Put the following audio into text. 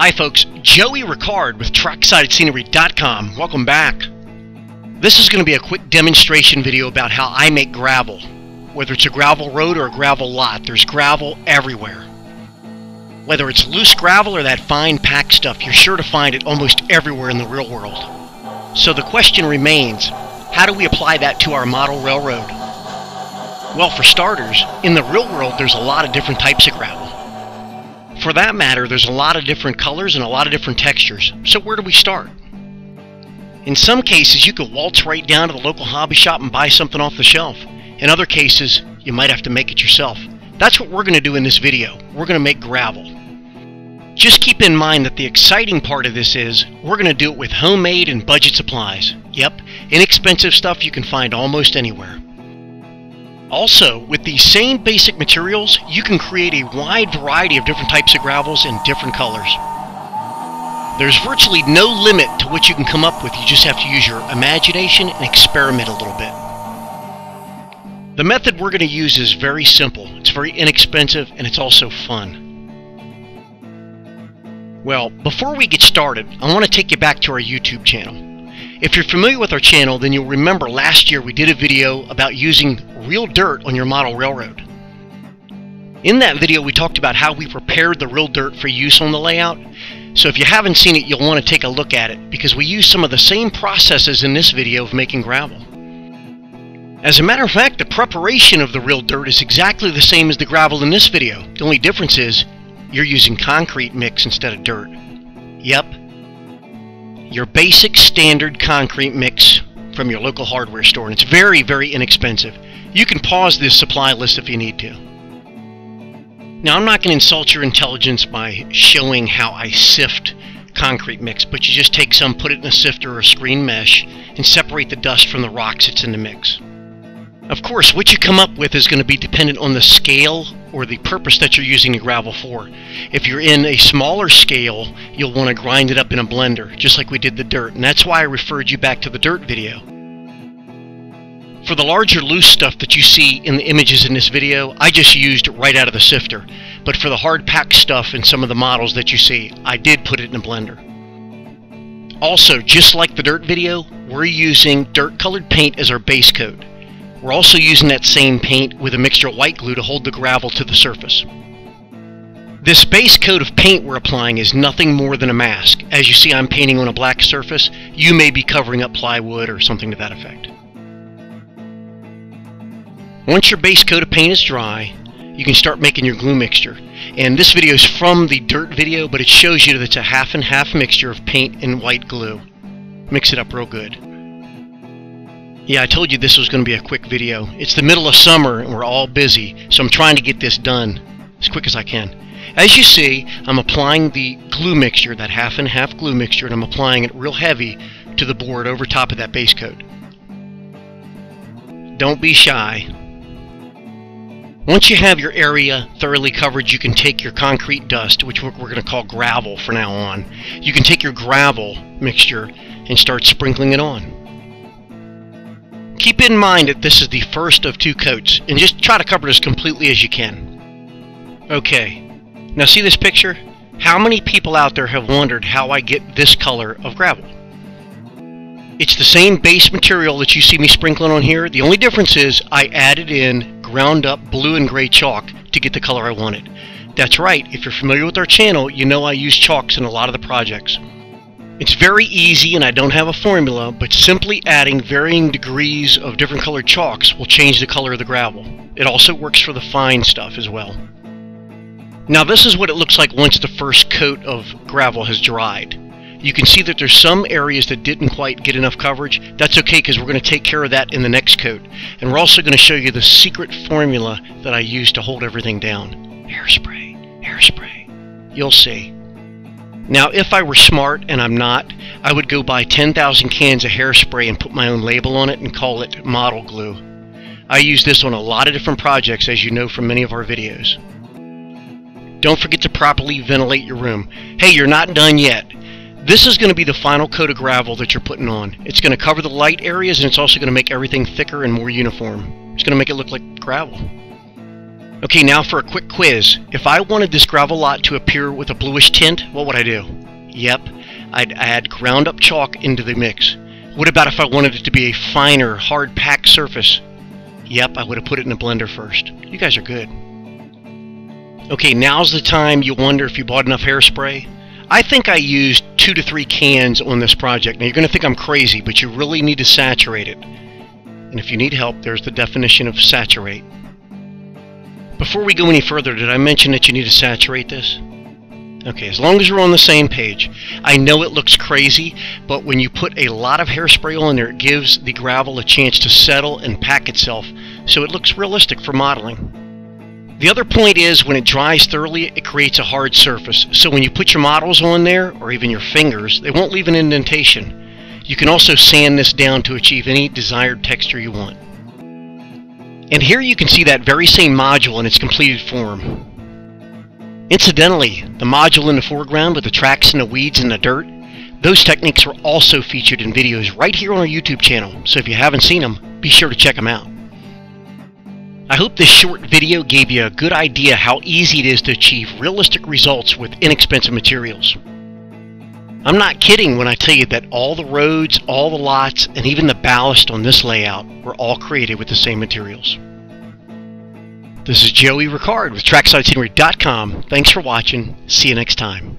Hi folks, Joey Ricard with TracksideScenery.com. Welcome back. This is going to be a quick demonstration video about how I make gravel. Whether it's a gravel road or a gravel lot, there's gravel everywhere. Whether it's loose gravel or that fine packed stuff, you're sure to find it almost everywhere in the real world. So the question remains, how do we apply that to our model railroad? Well, for starters, in the real world there's a lot of different types of gravel. For that matter, there's a lot of different colors and a lot of different textures. So where do we start? In some cases, you could waltz right down to the local hobby shop and buy something off the shelf. In other cases, you might have to make it yourself. That's what we're going to do in this video. We're going to make gravel. Just keep in mind that the exciting part of this is we're going to do it with homemade and budget supplies. Yep, inexpensive stuff you can find almost anywhere. Also, with these same basic materials, you can create a wide variety of different types of gravels in different colors. There's virtually no limit to what you can come up with, you just have to use your imagination and experiment a little bit. The method we're going to use is very simple, it's very inexpensive, and it's also fun. Well, before we get started, I want to take you back to our YouTube channel. If you're familiar with our channel, then you'll remember last year we did a video about using real dirt on your model railroad. In that video, we talked about how we prepared the real dirt for use on the layout. So if you haven't seen it, you'll want to take a look at it because we use some of the same processes in this video of making gravel. As a matter of fact, the preparation of the real dirt is exactly the same as the gravel in this video. The only difference is you're using concrete mix instead of dirt. Yep, your basic standard concrete mix from your local hardware store, and it's very, very inexpensive. You can pause this supply list if you need to. Now, I'm not going to insult your intelligence by showing how I sift concrete mix, but you just take some, put it in a sifter or a screen mesh, and separate the dust from the rocks that's in the mix. Of course, what you come up with is going to be dependent on the scale or the purpose that you're using the gravel for. If you're in a smaller scale, you'll want to grind it up in a blender, just like we did the dirt. And that's why I referred you back to the dirt video. For the larger loose stuff that you see in the images in this video, I just used right out of the sifter. But for the hard packed stuff and some of the models that you see, I did put it in a blender. Also, just like the dirt video, we're using dirt colored paint as our base coat. We're also using that same paint with a mixture of white glue to hold the gravel to the surface. This base coat of paint we're applying is nothing more than a mask. As you see I'm painting on a black surface, you may be covering up plywood or something to that effect. Once your base coat of paint is dry, you can start making your glue mixture. And this video is from the dirt video, but it shows you that it's a half and half mixture of paint and white glue. Mix it up real good. Yeah, I told you this was going to be a quick video. It's the middle of summer and we're all busy, so I'm trying to get this done as quick as I can. As you see, I'm applying the glue mixture, that half and half glue mixture, and I'm applying it real heavy to the board over top of that base coat. Don't be shy. Once you have your area thoroughly covered, you can take your concrete dust, which we're going to call gravel from now on. You can take your gravel mixture and start sprinkling it on. Keep in mind that this is the first of two coats, and just try to cover it as completely as you can. Okay, now see this picture? How many people out there have wondered how I get this color of gravel? It's the same base material that you see me sprinkling on here. The only difference is I added in ground up blue and gray chalk to get the color I wanted. That's right, if you're familiar with our channel, you know I use chalks in a lot of the projects. It's very easy and I don't have a formula, but simply adding varying degrees of different colored chalks will change the color of the gravel. It also works for the fine stuff as well. Now this is what it looks like once the first coat of gravel has dried. You can see that there's some areas that didn't quite get enough coverage. That's okay because we're going to take care of that in the next coat. And we're also going to show you the secret formula that I use to hold everything down. Hairspray, hairspray. You'll see. Now, if I were smart, and I'm not, I would go buy 10,000 cans of hairspray and put my own label on it and call it model glue. I use this on a lot of different projects, as you know from many of our videos. Don't forget to properly ventilate your room. Hey, you're not done yet. This is going to be the final coat of gravel that you're putting on. It's going to cover the light areas and it's also going to make everything thicker and more uniform. It's going to make it look like gravel. Okay, now for a quick quiz. If I wanted this gravel lot to appear with a bluish tint, what would I do? Yep, I'd add ground up chalk into the mix. What about if I wanted it to be a finer, hard packed surface? Yep, I would have put it in a blender first. You guys are good. Okay, now's the time you wonder if you bought enough hairspray. I think I used two to three cans on this project. Now you're going to think I'm crazy, but you really need to saturate it. And if you need help, there's the definition of saturate. Before we go any further, did I mention that you need to saturate this? Okay, as long as we're on the same page. I know it looks crazy, but when you put a lot of hairspray on there, it gives the gravel a chance to settle and pack itself, so it looks realistic for modeling. The other point is when it dries thoroughly, it creates a hard surface. So when you put your models on there, or even your fingers, they won't leave an indentation. You can also sand this down to achieve any desired texture you want. And here you can see that very same module in its completed form. Incidentally, the module in the foreground with the tracks and the weeds and the dirt, those techniques were also featured in videos right here on our YouTube channel, so if you haven't seen them, be sure to check them out. I hope this short video gave you a good idea how easy it is to achieve realistic results with inexpensive materials. I'm not kidding when I tell you that all the roads, all the lots, and even the ballast on this layout were all created with the same materials. This is Joey Ricard with TrackSideScenery.com. Thanks for watching. See you next time.